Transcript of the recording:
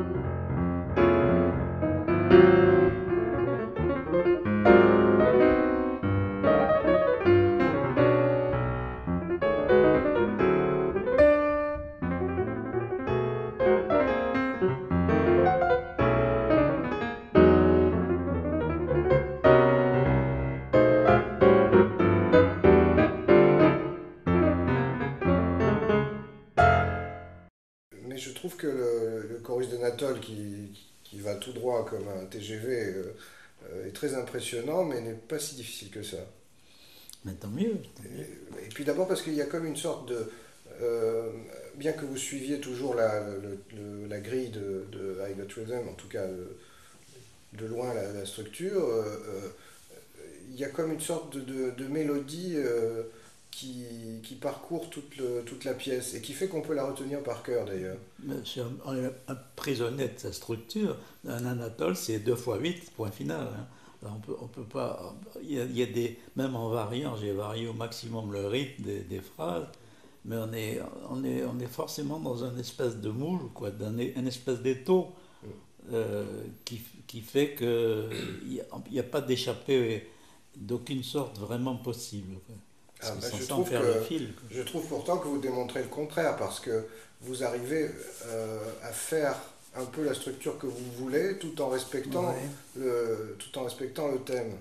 thank you que le, chorus de Natol qui, qui, va tout droit comme un TGV euh, est très impressionnant, mais n'est pas si difficile que ça. Mais tant mieux. Et, puis d'abord parce qu'il y a comme une sorte de... bien que vous suiviez toujours la, la grille de, de I Got Rhythm, en tout cas de, loin la, structure, il y a comme une sorte de, de mélodie qui, parcourt toute, la pièce et qui fait qu'on peut la retenir par cœur d'ailleurs. On est prisonnier de sa structure. Un Anatole, c'est 2 fois 8, point final. Hein. On peut, peut pas. Il y, a, des. Même en variant, j'ai varié au maximum le rythme des, phrases, mais on est, forcément dans un espèce de moule, quoi, un, espèce d'étau euh, qui, fait qu'il n'y a, pas d'échappée d'aucune sorte vraiment possible. Ah, ben, je, trouve je trouve pourtant que vous démontrez le contraire parce que vous arrivez euh, à faire un peu la structure que vous voulez tout en respectant, le, tout en respectant le thème.